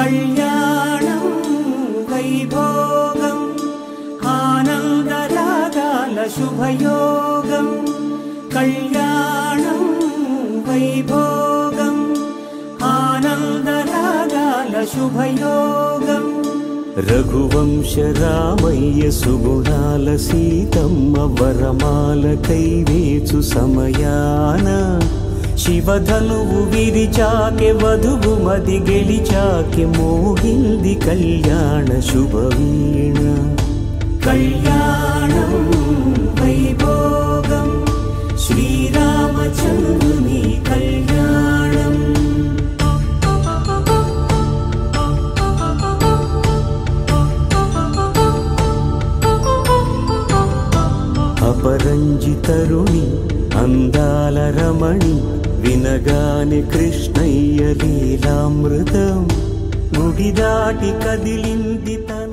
कल्याणं वैभोगम् शुभयोगम् कल्याणं वैभोगम् आनन्दरागालशुभयोगम् रघुवंश रामय्य सुगुणाल सीतं कैवेचु समयान। शिवधनुवि విరిచాకె వధువు మది గెలిచాకె మోగింది కళ్యాణ శుభవీణ. కళ్యాణం వైభోగం శ్రీరామచంద్రుని కళ్యాణం. అపరంజితరుణి అందాల రమణి వినగాని కృష్ణయ్య లీలామృతం ముడిదాటి కదిలింది తన